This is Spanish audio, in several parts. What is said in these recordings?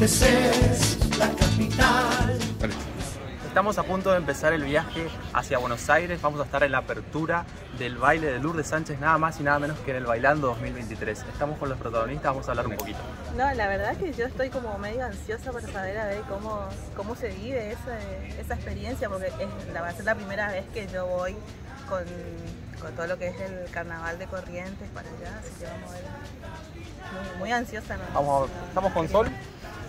Es la capital. Estamos a punto de empezar el viaje hacia Buenos Aires. Vamos a estar en la apertura del baile de Lourdes Sánchez, nada más y nada menos que en el Bailando 2023. Estamos con los protagonistas, vamos a hablar un poquito. No, la verdad es que yo estoy como medio ansiosa para saber a ver cómo, cómo se vive esa, esa experiencia, porque es, la, va a ser la primera vez que yo voy con, con, todo lo que es el carnaval de Corrientes para allá, así que vamos a ver. Muy, muy ansiosa, ¿no? Vamos a ver. ¿Estamos con Sol?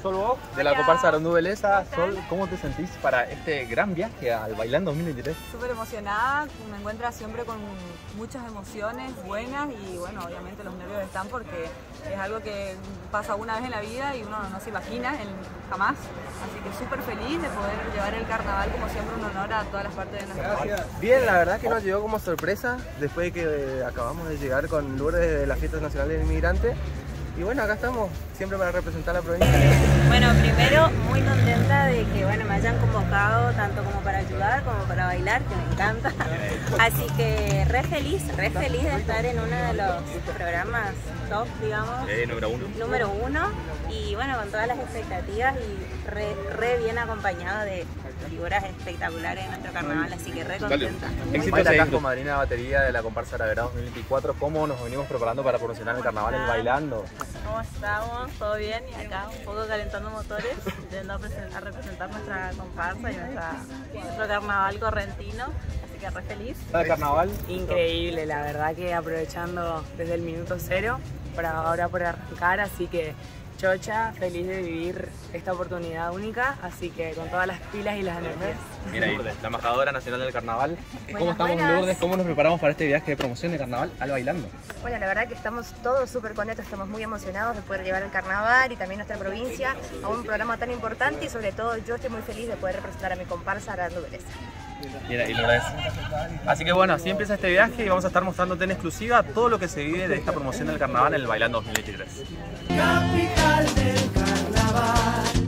Sol vos, de la comparsa Arandú Beleza. Sol, ¿cómo te sentís para este gran viaje al Bailando 2023? Súper emocionada, me encuentro siempre con muchas emociones buenas y bueno, obviamente los nervios están porque es algo que pasa una vez en la vida y uno no se imagina en, jamás. Así que súper feliz de poder llevar el carnaval como siempre un honor a todas las partes de nuestra vida. Bien, la verdad que nos llegó como sorpresa después de que acabamos de llegar con Lourdes de la Fiesta Nacional del Inmigrante. Y bueno, acá estamos siempre para representar la provincia. Bueno, primero muy contenta de que bueno, me hayan convocado tanto como para ayudar como para bailar, que me encanta. Así que re feliz, re feliz de estar en uno de los programas top, digamos. Eh, número uno. Número uno. Y bueno, con todas las expectativas y re, re bien acompañado de figuras espectaculares en nuestro carnaval, así que re contenta. Éxito acá como madrina de batería de la comparsa Araverá 2024. ¿Cómo nos venimos preparando para promocionar el carnaval el bailando? ¿Cómo estamos? ¿Todo bien? Y acá un poco calentando motores, yendo a, presen- a representar nuestra comparsa y nuestra, nuestro carnaval correntino. Así que re feliz. ¿El carnaval? Increíble, la verdad que aprovechando desde el minuto cero para ahora por arrancar, así que chocha, feliz de vivir esta oportunidad única, así que con todas las pilas y las energías. Mira ahí, la embajadora nacional del carnaval. ¿Cómo estamos, buenas. Lourdes? ¿Cómo nos preparamos para este viaje de promoción de carnaval al bailando? Bueno, la verdad que estamos todos súper contentos, estamos muy emocionados de poder llevar el carnaval y también nuestra provincia a un programa tan importante y sobre todo yo estoy muy feliz de poder representar a mi comparsa Arando Beleza. Y lo agradezco. Así que bueno, así empieza este viaje y vamos a estar mostrándote en exclusiva todo lo que se vive de esta promoción del carnaval en el Bailando 2023. Capital del carnaval.